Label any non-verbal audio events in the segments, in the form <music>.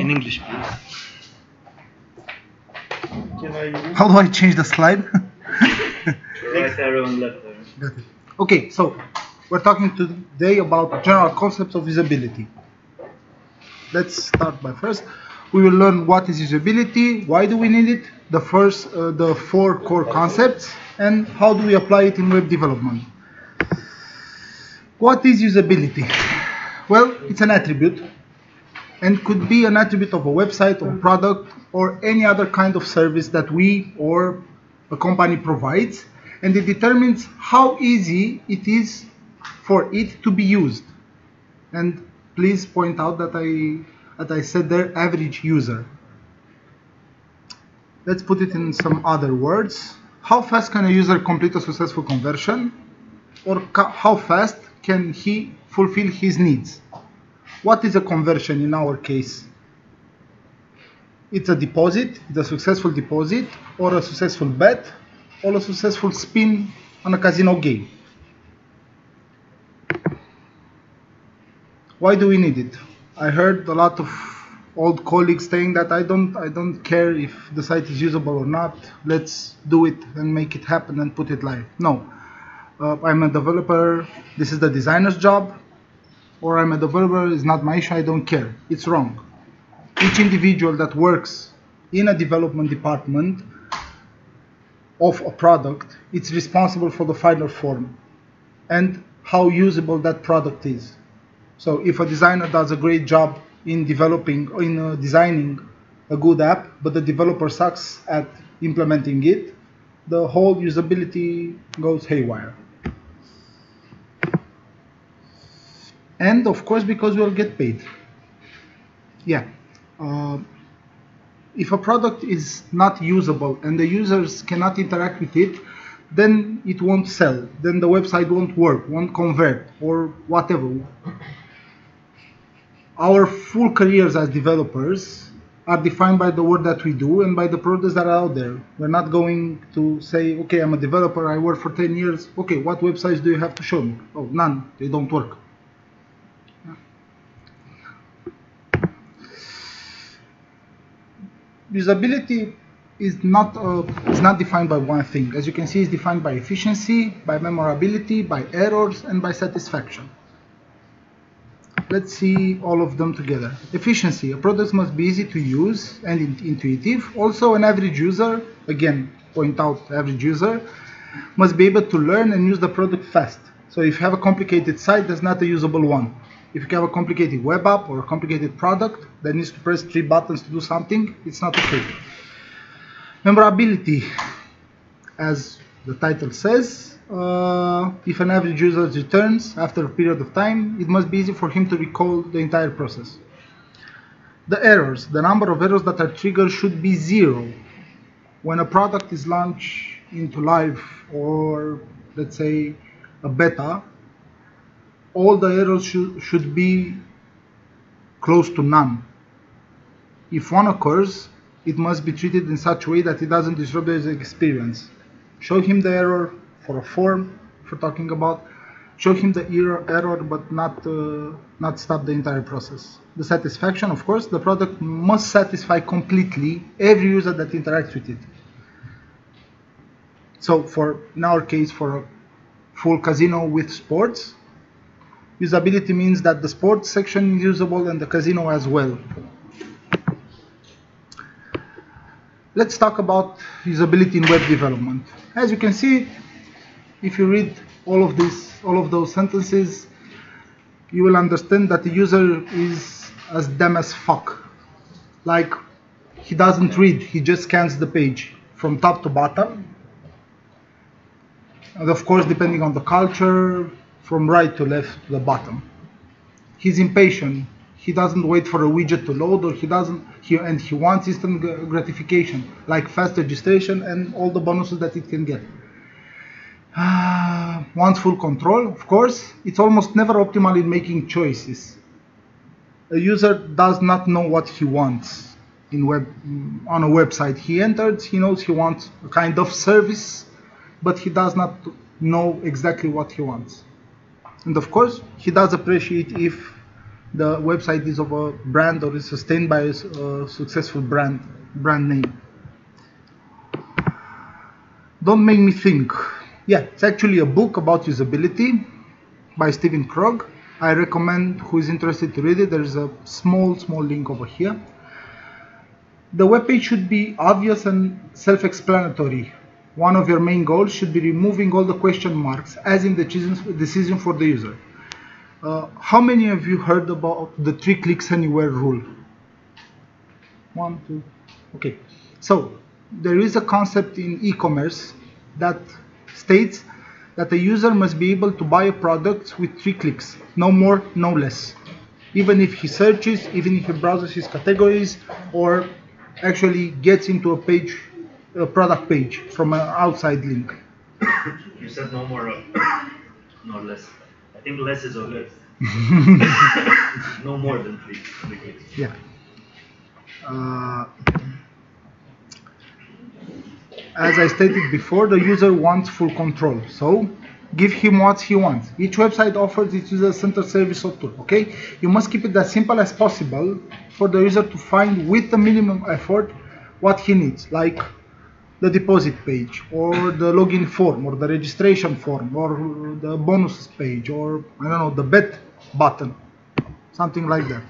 In English, please. Can I? How do I change the slide? <laughs> Right arrow and left arrow. Got it. Okay, so we're talking today about general concepts of usability. Let's start by first. We will learn what is usability, why do we need it, the first, uh, the four core concepts, and how do we apply it in web development. What is usability? Well, it's an attribute and could be an attribute of a website or product or any other kind of service that we or a company provides and it determines how easy it is for it to be used. And please point out that I that I said there average user. Let's put it in some other words. How fast can a user complete a successful conversion? Or how fast can he fulfill his needs? What is a conversion in our case? It's a deposit, it's a successful deposit, or a successful bet, or a successful spin on a casino game. Why do we need it? I heard a lot of old colleagues saying that I don't I don't care if the site is usable or not. Let's do it and make it happen and put it live. No. Uh, I'm a developer. This is the designer's job. Or I'm a developer. It's not my issue. I don't care. It's wrong. Each individual that works in a development department of a product, it's responsible for the final form and how usable that product is. So if a designer does a great job in developing in uh, designing a good app, but the developer sucks at implementing it, the whole usability goes haywire. And of course, because we'll get paid. Yeah. Uh, if a product is not usable and the users cannot interact with it, then it won't sell. Then the website won't work, won't convert, or whatever. Our full careers as developers are defined by the work that we do and by the products that are out there. We're not going to say, okay, I'm a developer, I work for 10 years. Okay, what websites do you have to show me? Oh, none, they don't work. Usability is not uh, is not defined by one thing. As you can see, it's defined by efficiency, by memorability, by errors, and by satisfaction. Let's see all of them together. Efficiency. A product must be easy to use and in- intuitive. Also, an average user, again, point out average user, must be able to learn and use the product fast. So if you have a complicated site, that's not a usable one. If you have a complicated web app or a complicated product that needs to press three buttons to do something, it's not okay. Memorability, as the title says, uh, if an average user returns after a period of time, it must be easy for him to recall the entire process. The errors, the number of errors that are triggered should be zero. When a product is launched into live or let's say a beta, all the errors should, should be close to none. If one occurs, it must be treated in such a way that it doesn't disrupt the user experience. Show him the error for a form, if we're talking about, show him the error, error but not, uh, not stop the entire process. The satisfaction, of course, the product must satisfy completely every user that interacts with it. So for, in our case, for a full casino with sports, usability means that the sports section is usable and the casino as well. Let's talk about usability in web development. As you can see, if you read all of this, all of those sentences, you will understand that the user is as dumb as fuck. Like he doesn't read, he just scans the page from top to bottom. And of course, depending on the culture, from right to left to the bottom. He's impatient. He doesn't wait for a widget to load, or he doesn't. He and he wants instant gratification, like fast registration and all the bonuses that it can get. <sighs> Wants full control, of course. It's almost never optimal in making choices. A user does not know what he wants in web on a website. He enters, he knows he wants a kind of service, but he does not know exactly what he wants. And of course, he does appreciate if the website is of a brand or is sustained by a uh, successful brand brand name. Don't make me think. Yeah, it's actually a book about usability by Stephen Krug. I recommend who is interested to read it. There is a small, small link over here. The web page should be obvious and self-explanatory. One of your main goals should be removing all the question marks as in the decision for the user. Uh, how many of you heard about the three clicks anywhere rule? One, two, okay. So there is a concept in e-commerce that states that a user must be able to buy a product with three clicks, no more, no less. Even if he searches, even if he browses his categories, or actually gets into a page, a product page from an outside link. You said no more, uh, no less. I think less is okay. <laughs> no more than three. Yeah. Uh, as I stated before, the user wants full control. So give him what he wants. Each website offers its user-centered service or tool. Okay, you must keep it as simple as possible for the user to find with the minimum effort what he needs, like the deposit page, or the login form, or the registration form, or the bonuses page, or I don't know, the bet button, something like that.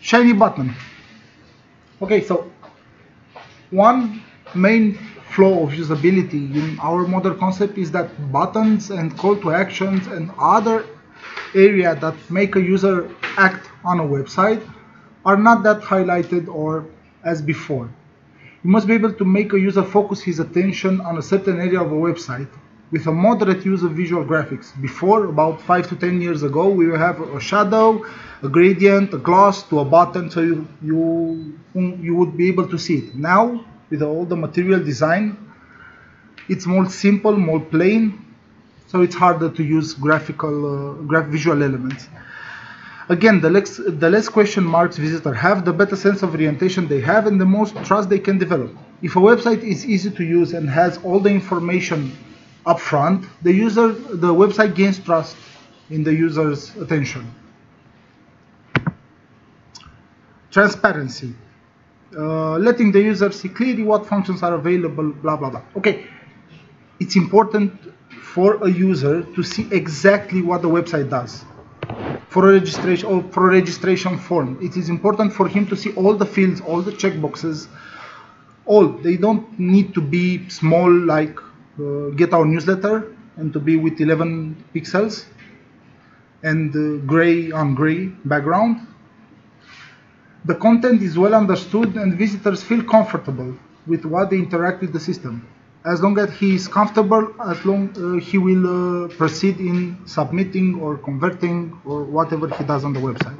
Shiny button. Okay, so one main flaw of usability in our model concept is that buttons and call to actions and other area that make a user act on a website are not that highlighted or as before. You must be able to make a user focus his attention on a certain area of a website with a moderate use of visual graphics. Before, about 5 to 10 years ago, we would have a shadow, a gradient, a gloss to a button, so you, you, you would be able to see it. Now, with all the material design, it's more simple, more plain, so it's harder to use graphical, uh, graph visual elements. Again, the less, the less question marks visitors have, the better sense of orientation they have and the most trust they can develop. If a website is easy to use and has all the information up front, the user, the website gains trust in the user's attention. Transparency. Uh, letting the user see clearly what functions are available, blah, blah, blah. Okay, it's important for a user to see exactly what the website does. For registration or for registration form, it is important for him to see all the fields, all the checkboxes, all. They don't need to be small like uh, get our newsletter and to be with 11 pixels and uh, gray on gray background. The content is well understood and visitors feel comfortable with what they interact with the system. As long as he is comfortable, as long uh, he will uh, proceed in submitting or converting or whatever he does on the website.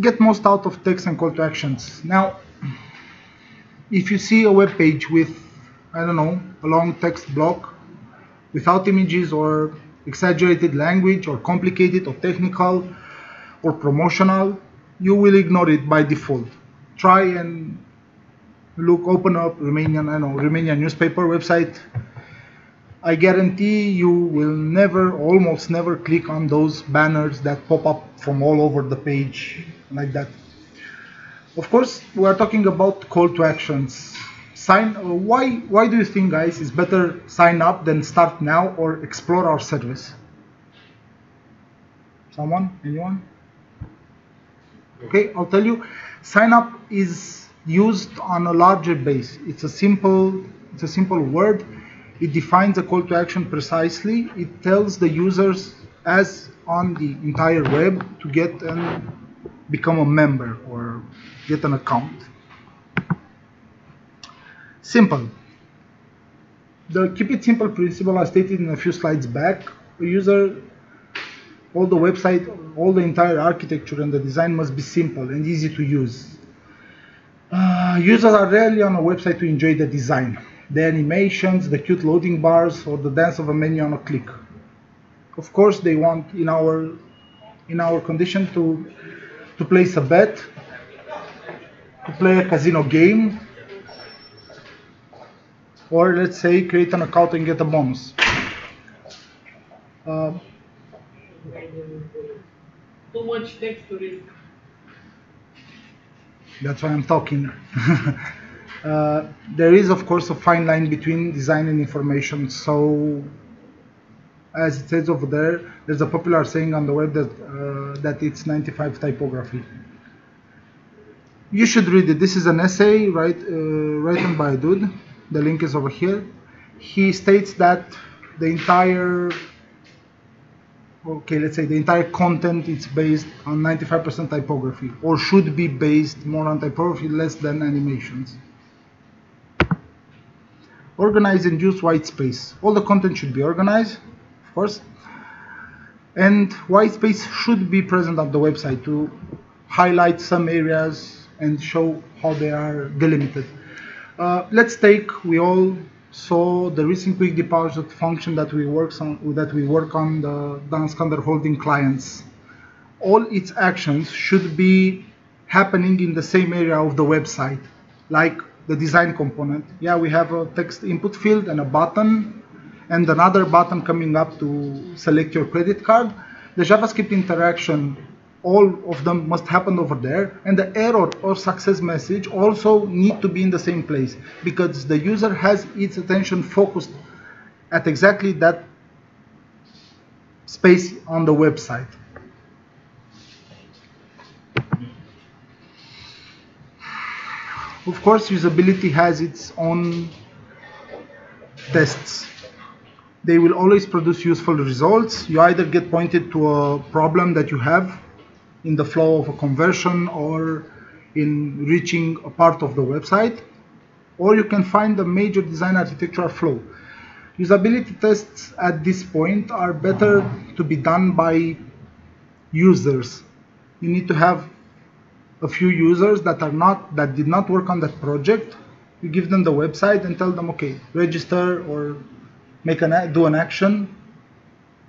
Get most out of text and call to actions. Now, if you see a web page with, I don't know, a long text block without images or exaggerated language or complicated or technical or promotional, you will ignore it by default. Try and look, open up Romanian, I know, Romanian newspaper website. I guarantee you will never, almost never click on those banners that pop up from all over the page like that. Of course, we are talking about call to actions. Sign. Uh, why? Why do you think, guys, it's better sign up than start now or explore our service? Someone? Anyone? Okay, I'll tell you. Sign up is used on a larger base. It's a simple. It's a simple word. It defines a call to action precisely. It tells the users, as on the entire web, to get and become a member or get an account. Simple. The keep it simple principle I stated in a few slides back, a user, all the website, all the entire architecture and the design must be simple and easy to use. Uh, users are rarely on a website to enjoy the design, the animations, the cute loading bars, or the dance of a menu on a click. Of course, they want in our in our condition to to place a bet, to play a casino game, or let's say create an account and get a bonus. Uh, Too much text to read. That's why I'm talking. <laughs> uh, there is, of course, a fine line between design and information. So, as it says over there, there's a popular saying on the web that uh, that it's 95 typography. You should read it. This is an essay right, uh, written by a dude. The link is over here. He states that the entire okay, let's say the entire content is based on 95% typography or should be based more on typography less than animations. Organize and use white space. All the content should be organized, of course, and white space should be present on the website to highlight some areas and show how they are delimited. Uh, let's take, we all saw the recent quick deposit function that we work on that we work on the Danskander holding clients. All its actions should be happening in the same area of the website, like the design component. Yeah, we have a text input field and a button and another button coming up to select your credit card. The JavaScript interaction all of them must happen over there and the error or success message also need to be in the same place because the user has its attention focused at exactly that space on the website. Of course, usability has its own tests. They will always produce useful results. You either get pointed to a problem that you have in the flow of a conversion or in reaching a part of the website, or you can find the major design architectural flow. Usability tests at this point are better to be done by users. You need to have a few users that are not that did not work on that project. You give them the website and tell them, okay, register or make an do an action.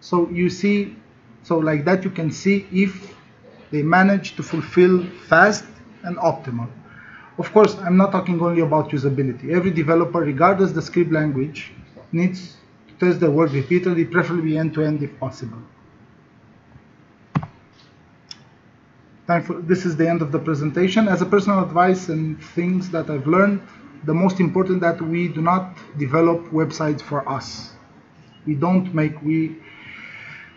So you see, so like that you can see if they manage to fulfill fast and optimal. Of course, I'm not talking only about usability. Every developer, regardless the script language, needs to test their work repeatedly, preferably end-to-end if possible. Time for, this is the end of the presentation. As a personal advice and things that I've learned, the most important that we do not develop websites for us. We don't make, we,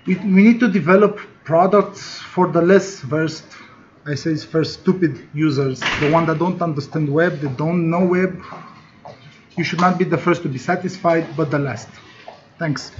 we, we need to develop products for the less versed, I say first stupid users, the one that don't understand web, that don't know web. You should not be the first to be satisfied, but the last. Thanks.